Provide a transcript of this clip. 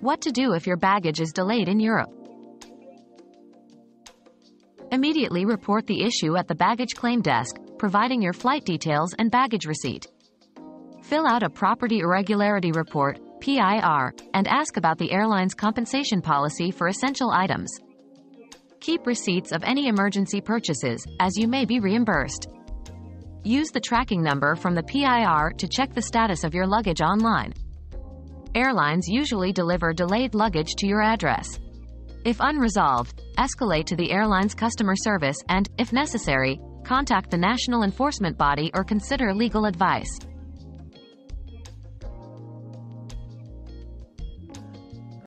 What to do if your baggage is delayed in Europe. Immediately report the issue at the baggage claim desk, providing your flight details and baggage receipt. Fill out a Property Irregularity Report, PIR, and ask about the airline's compensation policy for essential items. Keep receipts of any emergency purchases, as you may be reimbursed. Use the tracking number from the PIR to check the status of your luggage online. Airlines usually deliver delayed luggage to your address. If unresolved, escalate to the airline's customer service and, if necessary, contact the national enforcement body or consider legal advice.